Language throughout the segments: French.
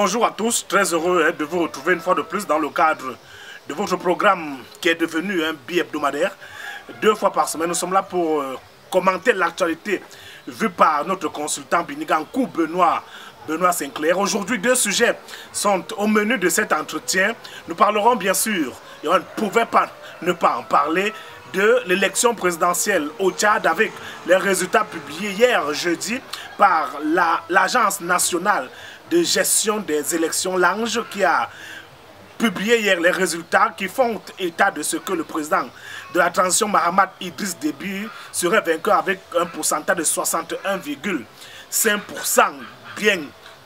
Bonjour à tous, très heureux hein, de vous retrouver une fois de plus dans le cadre de votre programme qui est devenu un bi-hebdomadaire. Deux fois par semaine, nous sommes là pour euh, commenter l'actualité vue par notre consultant Binigankou Benoît Benoît Sinclair. Aujourd'hui, deux sujets sont au menu de cet entretien. Nous parlerons bien sûr, et on ne pouvait pas ne pas en parler, de l'élection présidentielle au Tchad avec les résultats publiés hier jeudi par l'Agence nationale de gestion des élections, l'ANGE, qui a publié hier les résultats qui font état de ce que le président de la transition Mahamat Idriss Déby serait vainqueur avec un pourcentage de 61,5%, bien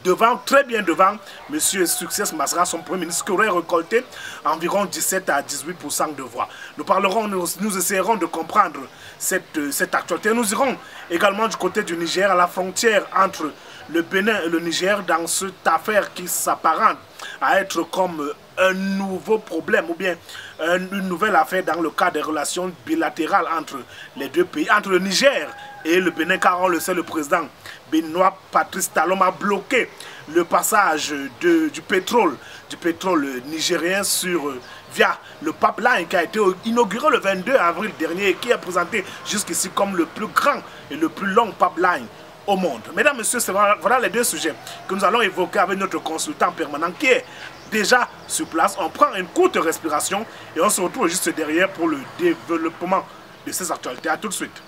devant, très bien devant M. Success Masra, son premier ministre, qui aurait récolté environ 17 à 18% de voix. Nous parlerons, nous, nous essayerons de comprendre cette, cette actualité. Nous irons également du côté du Niger, à la frontière entre le Bénin et le Niger, dans cette affaire qui s'apparente à être comme un nouveau problème ou bien une nouvelle affaire dans le cadre des relations bilatérales entre les deux pays, entre le Niger et le Bénin, car on le sait, le président Benoît Patrice Talon a bloqué le passage du pétrole, du pétrole nigérien sur via le pipeline qui a été inauguré le 22 avril dernier et qui est présenté jusqu'ici comme le plus grand et le plus long pipeline au monde. Mesdames, Messieurs, voilà les deux sujets que nous allons évoquer avec notre consultant permanent qui est déjà sur place. On prend une courte respiration et on se retrouve juste derrière pour le développement de ces actualités. A tout de suite.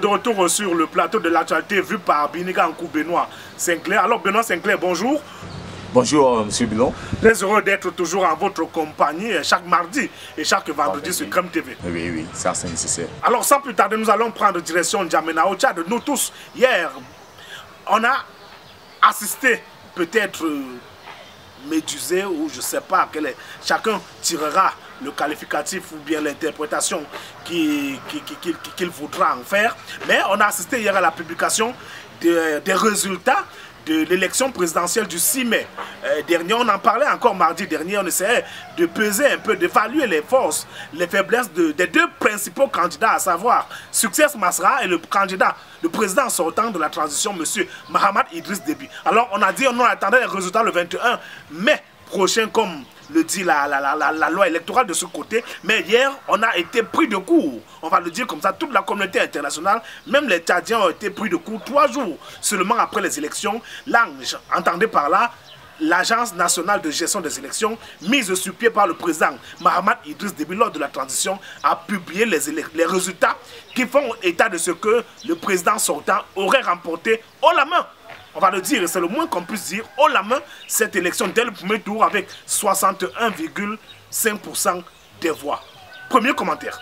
de retour sur le plateau de l'actualité vu par Biniga Benoît Sinclair. Alors Benoît Sinclair, bonjour. Bonjour, M. Bilon. Très heureux d'être toujours en votre compagnie chaque mardi et chaque vendredi sur Crème TV. Oui, oui, ça c'est nécessaire. Alors, sans plus tarder, nous allons prendre direction Djamena au Tchad. Nous tous, hier, on a assisté peut-être médusé ou je ne sais pas, quel est, chacun tirera le qualificatif ou bien l'interprétation qu'il qui, qui, voudra en faire. Mais on a assisté hier à la publication des, des résultats de l'élection présidentielle du 6 mai euh, dernier. On en parlait encore mardi dernier. On essayait de peser un peu, d'évaluer les forces, les faiblesses de, des deux principaux candidats, à savoir Success Masra et le candidat, le président sortant de la transition, M. Mahamad Idriss Déby. Alors on a dit on attendait les résultats le 21 mai prochain comme le dit la, la, la, loi électorale de ce côté. Mais hier, on a été pris de court. On va le dire comme ça. Toute la communauté internationale, même les Tchadiens ont été pris de court trois jours seulement après les élections. L'ANGE, entendez par là, l'Agence nationale de gestion des élections, mise sur pied par le président Mahamad Idriss Déby lors de la transition, a publié les, les résultats qui font état de ce que le président sortant aurait remporté haut la main on va le dire, c'est le moins qu'on puisse dire, haut la main, cette élection dès le premier tour avec 61,5% des voix. Premier commentaire.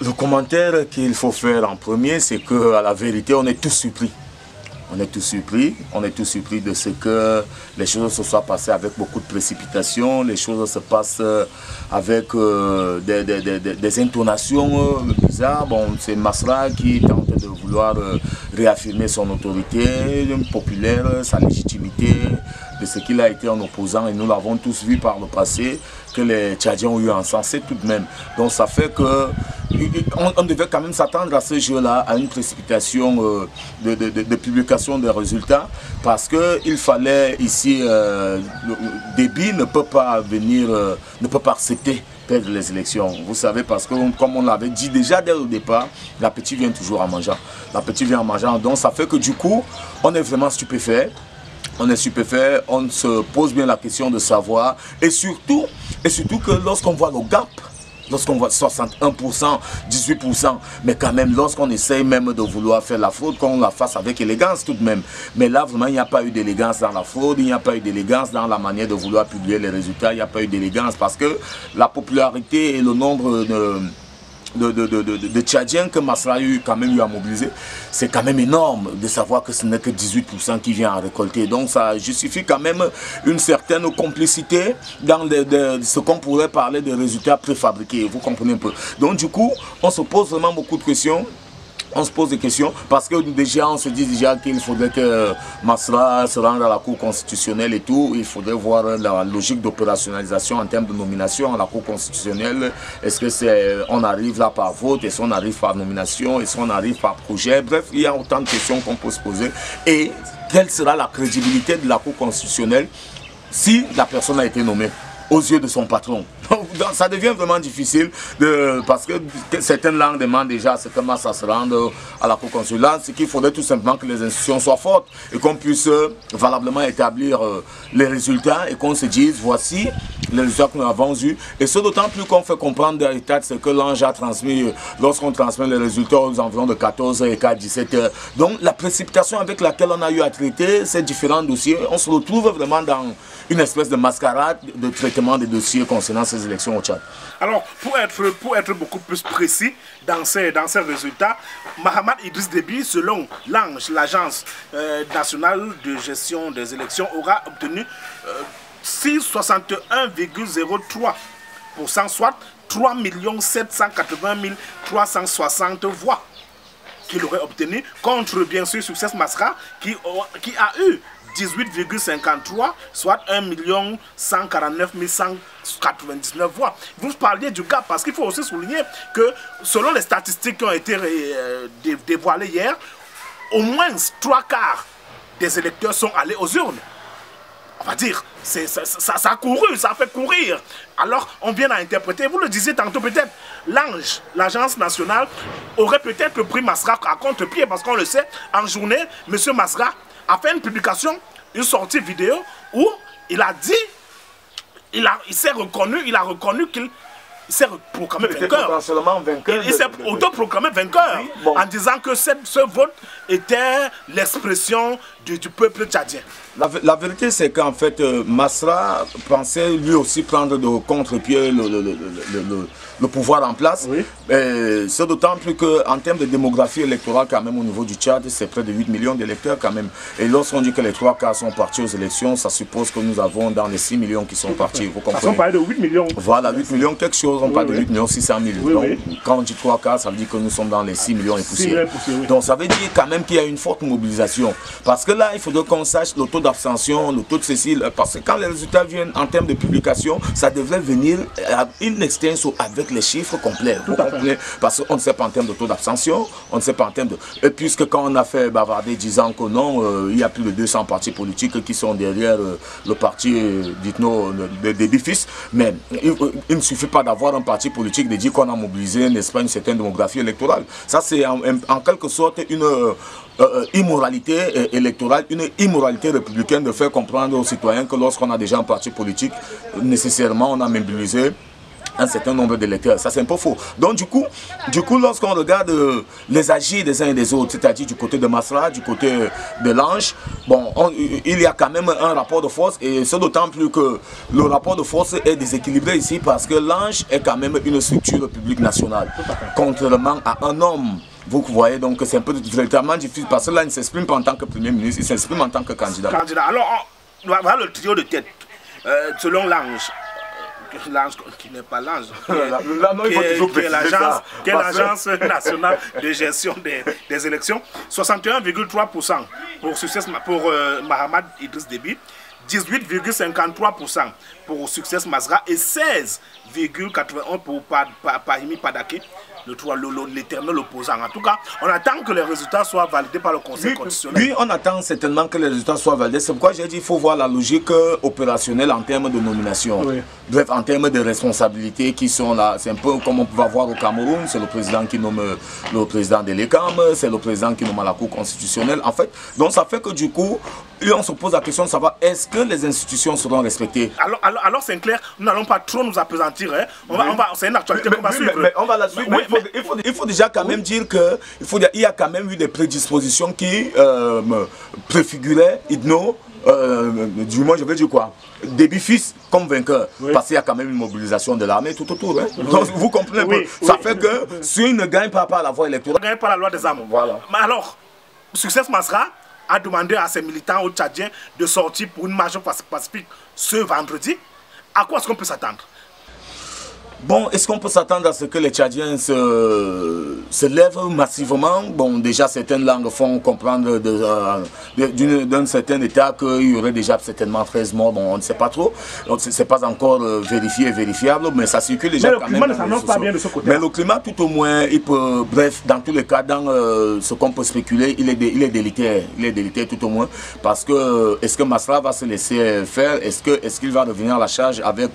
Le commentaire qu'il faut faire en premier, c'est que à la vérité, on est tous surpris. On est tous surpris, on est tous surpris de ce que les choses se soient passées avec beaucoup de précipitation, les choses se passent avec euh, des, des, des, des, intonations euh, bizarres. C'est Masra qui tente de vouloir euh, réaffirmer son autorité populaire, sa légitimité, de ce qu'il a été en opposant et nous l'avons tous vu par le passé que les Tchadiens ont eu encensé tout de même. Donc ça fait que on, devait quand même s'attendre à ce jeu-là, à une précipitation euh, de, publication des résultats, parce qu'il fallait ici, euh, ne peut pas venir, euh, ne peut pas accepter perdre les élections. Vous savez, parce que comme on l'avait dit déjà dès le départ, l'appétit vient toujours en mangeant. L'appétit vient en mangeant, donc ça fait que du coup, on est vraiment stupéfait on est stupéfait, on se pose bien la question de savoir, et surtout, et surtout que lorsqu'on voit le gap, lorsqu'on voit 61%, 18%, mais quand même, lorsqu'on essaye même de vouloir faire la fraude, qu'on la fasse avec élégance tout de même. Mais là, vraiment, il n'y a pas eu d'élégance dans la fraude, il n'y a pas eu d'élégance dans la manière de vouloir publier les résultats, il n'y a pas eu d'élégance parce que la popularité et le nombre de de, de, de, de, Tchadiens que Masra a quand même eu à mobiliser, c'est quand même énorme de savoir que ce n'est que 18% qui vient à récolter. Donc ça justifie quand même une certaine complicité dans ce qu'on pourrait parler de résultats préfabriqués. Vous comprenez un peu. Donc du coup, on se pose vraiment beaucoup de questions On se pose des questions parce que déjà, on se dit déjà qu'il faudrait que Masra se rende à la Cour constitutionnelle et tout. Il faudrait voir la logique d'opérationnalisation en termes de nomination à la Cour constitutionnelle. Est-ce que c'est on arrive là par vote Est-ce qu'on arrive par nomination Est-ce qu'on arrive par projet? Bref, il y a autant de questions qu'on peut se poser. Et quelle sera la crédibilité de la Cour constitutionnelle si la personne a été nommée aux yeux de son patron? Ça devient vraiment difficile parce que certaines langues demandent déjà ce que ça se rende à la Cour consulale, c'est qu'il faudrait tout simplement que les institutions soient fortes et qu'on puisse euh, valablement établir euh, les résultats et qu'on se dise voici les résultats que nous avons eus. Et ce d'autant plus qu'on fait comprendre l'État ce que l'ange a transmis euh, lorsqu'on transmet les résultats aux environs de 14 et 4, 17 heures. Donc la précipitation avec laquelle on a eu à traiter ces différents dossiers, on se retrouve vraiment dans une espèce de mascarade de traitement des dossiers concernant ces élections au Tchad. Alors, pour être, pour être beaucoup plus précis dans ces, dans ces résultats, Mahamad Idriss Déby, selon l'ANGE, l'Agence euh, nationale de gestion des élections, aura obtenu euh, 661,03%, soit 3 780 360 voix qu'il aurait obtenu contre bien sûr Succès Masra qui, qui a eu 18,53, soit 1 149 199 voix. Vous parliez du gap parce qu'il faut aussi souligner que selon les statistiques qui ont été euh, dévoilées hier, au moins trois quarts des électeurs sont allés aux urnes. On va dire, ça, ça, a couru, ça a fait courir. Alors, on vient à interpréter, vous le disiez tantôt peut-être, l'ANGE, l'Agence nationale, aurait peut-être pris Masra à contre-pied parce qu'on le sait, en journée, M. Masra a fait une publication, une sortie vidéo où il a dit, il, a, il s'est reconnu, il a reconnu qu'il s'est proclamé vainqueur. vainqueur. Il, s'est autoproclamé vainqueur en disant que ce vote était l'expression du, peuple tchadien. La, vérité, c'est qu'en fait, euh, Masra pensait lui aussi prendre de contre-pied le, pouvoir en place. C'est d'autant plus qu'en termes de démographie électorale, quand même, au niveau du Tchad, c'est près de 8 millions d'électeurs quand même. Et lorsqu'on dit que les trois quarts sont partis aux élections, ça suppose que nous avons dans les 6 millions qui sont partis. Vous comprenez On parle de 8 millions. Voilà, 8 millions, quelque chose, on parle de 8 millions 600 000. Donc, quand on dit trois quarts, ça veut dire que nous sommes dans les 6 millions et poussières. Donc, ça veut dire quand même qu'il y a une forte mobilisation. Parce que là, il faudrait qu'on sache le d'abstention, le taux de ceci, parce que quand les résultats viennent en termes de publication, ça devrait venir à une extension avec les chiffres complets. Parce qu'on ne sait pas en termes de taux d'abstention, on ne sait pas en termes de... Et puisque quand on a fait bavarder disant que non, euh, il y a plus de 200 partis politiques qui sont derrière euh, le parti, euh, dites-nous, d'édifice, mais il, ne suffit pas d'avoir un parti politique de dire qu'on a mobilisé, n'est-ce pas, une certaine démographie électorale. Ça, c'est en, quelque sorte une euh, immoralité euh, électorale, une immoralité républicaine de faire comprendre aux citoyens que lorsqu'on a déjà un parti politique, nécessairement on a mobilisé un certain nombre d'électeurs. Ça, c'est un peu faux. Donc, du coup, du coup lorsqu'on regarde euh, les agis des uns et des autres, c'est-à-dire du côté de Masra, du côté de l'Ange, bon, il y a quand même un rapport de force et c'est d'autant plus que le rapport de force est déséquilibré ici parce que l'Ange est quand même une structure publique nationale. Contrairement à un homme vous voyez donc c'est un peu véritablement difficile parce que là, il ne s'exprime pas en tant que Premier ministre, il s'exprime en tant que candidat. Candidat. Alors, on va voir le trio de tête. Euh, selon l'ange, euh, l'ange qui n'est pas l'ange, qui est l'agence nationale de gestion des, des élections, 61,3% pour, succès, pour euh, Mahamad Idriss Déby, 18,53% pour Succès Mazra et 16,81% pour Pahimi Padake l'éternel opposant. En tout cas, on attend que les résultats soient validés par le Conseil constitutionnel. Oui, on attend certainement que les résultats soient validés. C'est pourquoi j'ai dit qu'il faut voir la logique opérationnelle en termes de nomination. Bref, en termes de responsabilités qui sont là. C'est un peu comme on peut voir au Cameroun. C'est le président qui nomme le président de l'ECAM, c'est le président qui nomme la Cour constitutionnelle. En fait, donc ça fait que du coup, on se pose la question de savoir est-ce que les institutions seront respectées Alors, alors, alors c'est clair, nous n'allons pas trop nous appesantir. Hein. On va, on va, c'est une actualité qu'on va suivre. Mais, on va la suivre. il, faut, il, faut, déjà quand même dire qu'il il y a quand même eu des prédispositions qui euh, préfiguraient Idno. Euh, du moins, je veux dire quoi Début fils comme vainqueur. Parce qu'il y a quand même une mobilisation de l'armée tout autour. Hein. Donc, vous comprenez peu Ça fait que si il ne gagne pas par la voie électorale. Ne gagne pas la loi des armes. Voilà. Mais alors, succès Masra a demandé à ses militants au Tchadiens de sortir pour une marche pacifique ce vendredi. À quoi est-ce qu'on peut s'attendre? Bon, est-ce qu'on peut s'attendre à ce que les Tchadiens se, se lèvent massivement? Bon, déjà, certaines langues font comprendre d'un certain état qu'il y aurait déjà certainement 13 morts. Bon, on ne sait pas trop. Ce n'est pas encore euh, vérifié et vérifiable, mais ça circule déjà. Mais le climat ne s'annonce pas bien de ce côté. Mais le climat, tout au moins, il peut, bref, dans tous les cas, dans euh, ce qu'on peut spéculer, il est, il est délétère. Il est délétère tout au moins. Parce que, euh, est-ce que Masra va se laisser faire? Est-ce qu'il est qu'il va revenir à la charge avec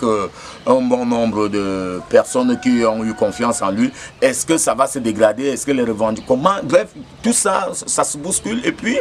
un bon nombre de personnes qui ont eu confiance en lui. Est-ce que ça va se dégrader? Est-ce que les revendications Comment Bref, tout ça, ça se bouscule. Et puis,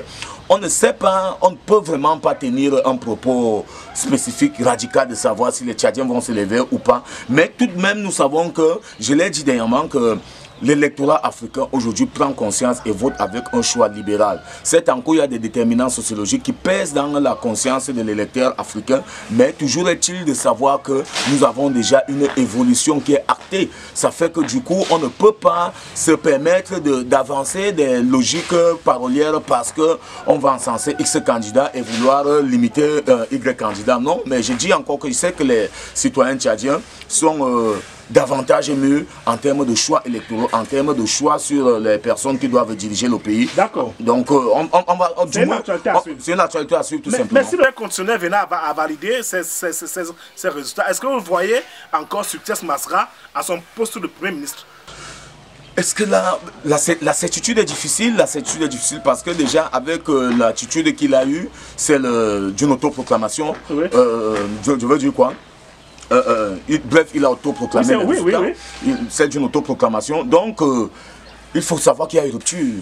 on ne sait pas, on ne peut vraiment pas tenir un propos spécifique, radical de savoir si les Tchadiens vont se lever ou pas. Mais tout de même, nous savons que, je l'ai dit dernièrement, que L'électorat africain aujourd'hui prend conscience et vote avec un choix libéral. C'est encore, il y a des déterminants sociologiques qui pèsent dans la conscience de l'électeur africain, mais toujours est-il de savoir que nous avons déjà une évolution qui est actée. Ça fait que du coup, on ne peut pas se permettre d'avancer des logiques parolières parce qu'on va encenser X candidats et vouloir limiter euh, Y candidat. Non, mais je dis encore que je sais que les citoyens tchadiens sont... Euh, davantage mieux en termes de choix électoraux, en termes de choix sur euh, les personnes qui doivent diriger le pays. D'accord. Donc, euh, on, on, va. C'est une actualité à suivre. C'est une actualité à suivre, tout mais, simplement. Mais si le constitutionnel venait à, valider ces, ces, ces, ces résultats, est-ce que vous voyez encore Succès Masra à son poste de Premier ministre? Est-ce que la, la, la, certitude est difficile? La certitude est difficile parce que déjà, avec euh, l'attitude qu'il a eue, c'est d'une autoproclamation. Oui. Euh, je, je veux dire quoi? Euh, euh, il, bref, il a autoproclamé. Oui, oui, oui. C'est d'une autoproclamation. Donc, euh, il faut savoir qu'il y a une rupture.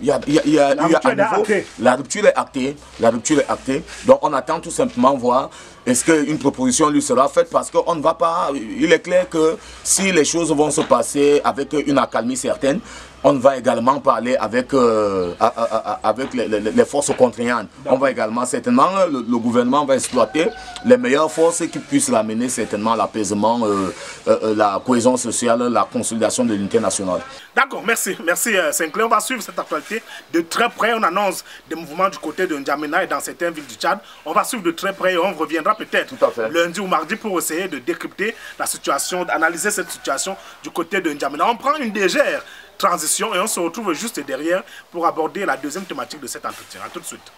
Il y a, il y a, il y a, la, rupture il y a nouveau, la rupture est actée. La rupture est actée. Donc, on attend tout simplement voir est-ce qu'une proposition lui sera faite parce qu'on ne va pas. Il est clair que si les choses vont se passer avec une accalmie certaine, on va également parler avec, euh, avec les, les, les, forces contraignantes. On va également, certainement, le, le, gouvernement va exploiter les meilleures forces qui puissent ramener certainement l'apaisement, euh, euh, la cohésion sociale, la consolidation de l'unité nationale. D'accord, merci. Merci Sinclair. On va suivre cette actualité de très près. On annonce des mouvements du côté de N'Djamena et dans certaines villes du Tchad. On va suivre de très près et on reviendra peut-être lundi ou mardi pour essayer de décrypter la situation, d'analyser cette situation du côté de N'Djamena. On prend une légère transition et on se retrouve juste derrière pour aborder la deuxième thématique de cet entretien. A tout de suite.